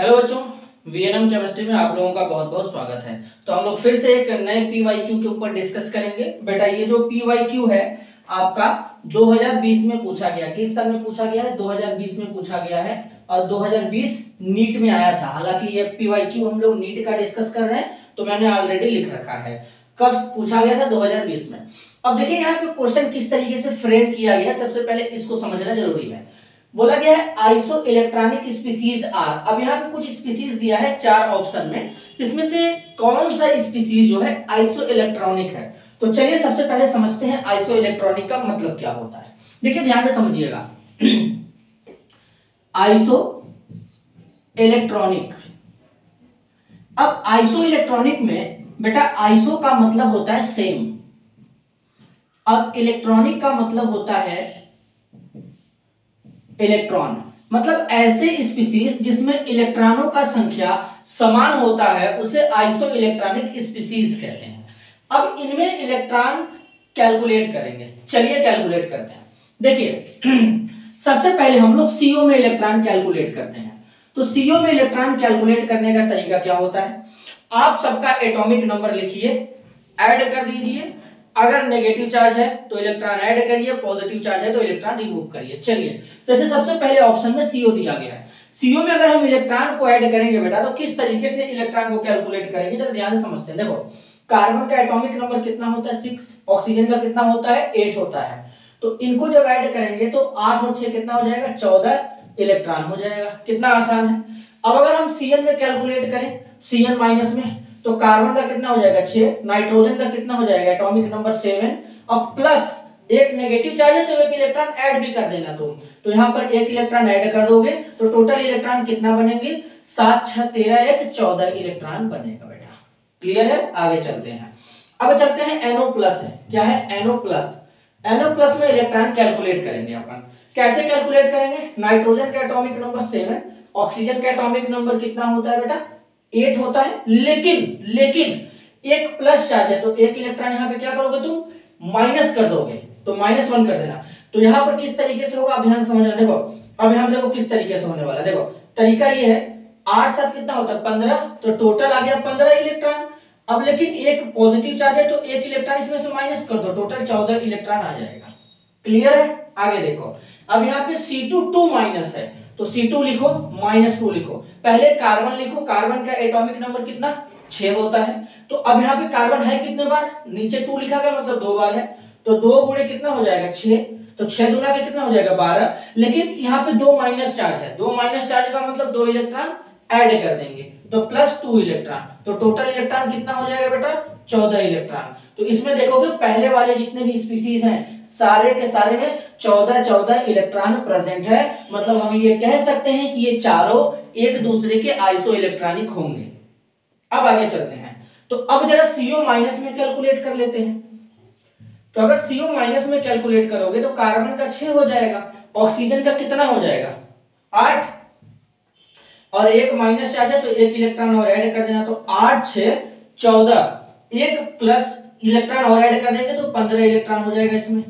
Hello बच्चों VNM chemistry में आप लोगों का बहुत बहुत स्वागत है। तो हम लोग फिर से एक नए पीवाईक्यू के ऊपर डिस्कस करेंगे। बेटा, ये जो पीवाईक्यू है, आपका 2020 में पूछा गया। किस साल में पूछा गया है? 2020 में पूछा गया है और 2020 नीट में आया था। हालाँकि ये पीवाईक्यू हम लोग नीट का डिस्कस कर रहे हैं तो मैंने ऑलरेडी लिख रखा है। कब पूछा गया था? 2020 में। अब देखिए, यहाँ पे क्वेश्चन किस तरीके से फ्रेम किया गया सबसे पहले इसको समझना ज़रूरी है। बोला गया है आइसो इलेक्ट्रॉनिक स्पीसीज आर। अब यहाँ पे कुछ स्पीसीज दिया है चार ऑप्शन में। इसमें से कौन सा स्पीसीज जो है आइसो इलेक्ट्रॉनिक है? तो चलिए सबसे पहले समझते हैं आइसो इलेक्ट्रॉनिक का मतलब क्या होता है। देखिए ध्यान से समझिएगा। आइसो इलेक्ट्रॉनिक अब आइसो इलेक्ट्रॉनिक में बेटा आइसो का मतलब होता है सेम। अब इलेक्ट्रॉनिक का मतलब होता है इलेक्ट्रॉन मतलब ऐसे स्पीसीज जिसमें इलेक्ट्रॉनों का संख्या समान होता है, उसे आइसो इलेक्ट्रॉनिक स्पीसीज कहते हैं। अब इनमें इलेक्ट्रॉन कैलकुलेट करेंगे। चलिए कैलकुलेट करते हैं। देखिए, सबसे पहले हम लोग सीओ में इलेक्ट्रॉन कैलकुलेट करते हैं। तो सीओ में इलेक्ट्रॉन कैलकुलेट करने का तरीका क्या होता है? आप सबका एटॉमिक नंबर लिखिए ऐड कर दीजिए। अगर नेगेटिव चार्ज है तो इलेक्ट्रॉन ऐड करिए पॉजिटिव चार्ज है तो इलेक्ट्रॉन रिमूव करिए। चलिए जैसे सबसे पहले ऑप्शन में सीओ दिया गया है। सीओ में अगर हम इलेक्ट्रॉन को ऐड करेंगे बेटा तो किस तरीके से इलेक्ट्रॉन को कैलकुलेट करेंगे? तो ध्यान से समझते हैं। देखो कार्बन का एटॉमिक नंबर कितना होता है? सिक्स ऑक्सीजन का कितना होता है? एट होता है। तो इनको जब ऐड करेंगे तो आठ और छह कितना हो जाएगा? चौदह इलेक्ट्रॉन हो जाएगा। कितना आसान है। अब अगर हम सीएन में कैलकुलेट करें सीएन माइनस में तो कार्बन का कितना हो जाएगा? छह। नाइट्रोजन का कितना हो जाएगा? एटॉमिक नंबर सेवन और प्लस एक नेगेटिव चार्ज है तो एक इलेक्ट्रॉन ऐड भी कर देना तुम। तो यहाँ पर एक इलेक्ट्रॉन ऐड कर दोगे तो टोटल इलेक्ट्रॉन कितना बनेंगे? सात, छह, तेरह, एक, चौदह इलेक्ट्रॉन बनेगा बेटा। क्लियर है? आगे चलते हैं। अब चलते हैं एनओ प्लस है। क्या है एनओ प्लस एनओ प्लस में इलेक्ट्रॉन कैलकुलेट करेंगे अपन। कैसे कैलकुलेट करेंगे? नाइट्रोजन का एटॉमिक नंबर सेवन ऑक्सीजन का एटॉमिक नंबर कितना होता है बेटा? एट होता है, लेकिन लेकिन, एक प्लस चार्ज है तो एक इलेक्ट्रॉन यहाँ पे क्या करोगे तुम? माइनस कर दोगे तो माइनस वन कर देना। तो यहाँ पर किस तरीके से होगा? अब समझना देखो, अब यहाँ देखो किस तरीके से होने वाला देखो, तरीका ये है, आठ सात कितना होता है? पंद्रह तो टोटल आ गया पंद्रह इलेक्ट्रॉन अब लेकिन एक पॉजिटिव चार्ज है तो एक इलेक्ट्रॉन इसमें से माइनस कर दो टोटल चौदह इलेक्ट्रॉन आ जाएगा। क्लियर है? आगे देखो। अब यहाँ पे सी टू टू माइनस है। तो टू लिखो माइनस टू लिखो। पहले कार्बन लिखो कार्बन का एटॉमिक नंबर कितना? छह होता है। तो अब यहाँ पे कार्बन है कितने बार? नीचे टू लिखा गया मतलब दो बार है। तो दो गुड़े कितना हो जाएगा? छह। तो छह दुना के कितना हो जाएगा? बारह। लेकिन यहाँ पे दो माइनस चार्ज है। दो माइनस चार्ज का मतलब दो इलेक्ट्रॉन ऐड कर देंगे। तो प्लस टू इलेक्ट्रॉन तो टोटल इलेक्ट्रॉन कितना हो जाएगा बेटा? चौदह इलेक्ट्रॉन तो इसमें देखोगे, पहले वाले जितने भी स्पीसीज हैं सारे के सारे में चौदह चौदह इलेक्ट्रॉन प्रेजेंट है। मतलब हम ये कह सकते हैं कि ये चारों एक दूसरे के आइसो इलेक्ट्रॉनिक होंगे। अब आगे चलते हैं। तो अब जरा सीओ माइनस में कैलकुलेट कर लेते हैं। तो अगर सीओ माइनस में कैलकुलेट करोगे तो कार्बन का छह हो जाएगा ऑक्सीजन का कितना हो जाएगा? आठ। और एक माइनस चार्ज है तो एक इलेक्ट्रॉन और ऐड कर देना तो आठ छ चौदह। एक प्लस इलेक्ट्रॉन और ऐड कर देंगे तो पंद्रह इलेक्ट्रॉन हो जाएगा इसमें।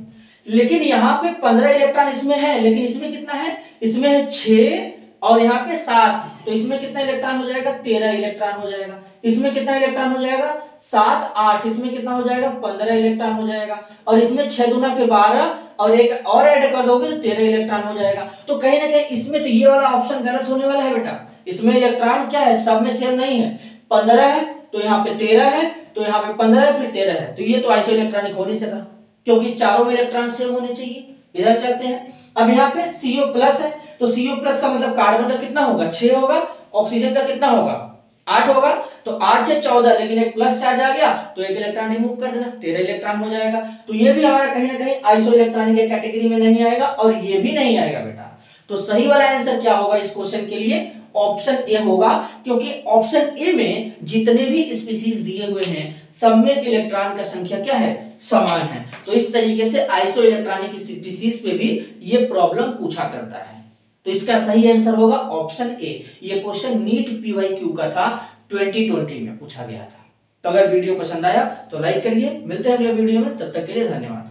लेकिन यहाँ पे पंद्रह इलेक्ट्रॉन इसमें है, लेकिन इसमें कितना है? इसमें है छ और यहाँ पे सात। तो इसमें कितना इलेक्ट्रॉन हो जाएगा? तेरह इलेक्ट्रॉन हो जाएगा। इसमें कितना इलेक्ट्रॉन हो जाएगा? सात, आठ। इसमें कितना हो जाएगा? पंद्रह इलेक्ट्रॉन हो जाएगा। और इसमें छह दुना के बारह और एक और ऐड कर दोगे तो तेरह इलेक्ट्रॉन हो जाएगा। तो कहीं ना कहीं इसमें तो ये वाला ऑप्शन गलत होने वाला है बेटा। इसमें इलेक्ट्रॉन क्या है? सब में सेम नहीं है। पंद्रह है तो यहाँ पे तेरह है तो यहाँ पे पंद्रह है, फिर तेरह है। तो ये तो आइसो इलेक्ट्रॉनिक हो नहीं सका। क्योंकि चारों में इलेक्ट्रॉन सेम होने चाहिए। इधर चलते हैं। अब यहाँ पे सीओ प्लस है तो सीओ प्लस का मतलब कार्बन का कितना होगा? छह होगा। ऑक्सीजन का कितना होगा? आठ होगा। तो आठ से चौदह, लेकिन एक प्लस चार्ज आ गया तो एक इलेक्ट्रॉन रिमूव कर देना। तेरह इलेक्ट्रॉन हो जाएगा। तो ये भी हमारा कहीं ना कहीं आइसो इलेक्ट्रॉनिक कैटेगरी में नहीं आएगा, और ये भी नहीं आएगा बेटा। तो सही वाला आंसर क्या होगा इस क्वेश्चन के लिए? ऑप्शन ए होगा, क्योंकि ऑप्शन ए में जितने भी स्पीसीज दिए हुए हैं, सब में इलेक्ट्रॉन का संख्या क्या है? समान है। तो इस तरीके से आइसो इलेक्ट्रॉनिक स्पीसीज पे भी ये प्रॉब्लम पूछा करता है। तो इसका सही आंसर होगा ऑप्शन ए ये क्वेश्चन नीट पीवाई क्यू का था 2020 में पूछा गया था। तो अगर वीडियो पसंद आया तो लाइक करिए। मिलते हैं अगले वीडियो में। तब तक के लिए धन्यवाद।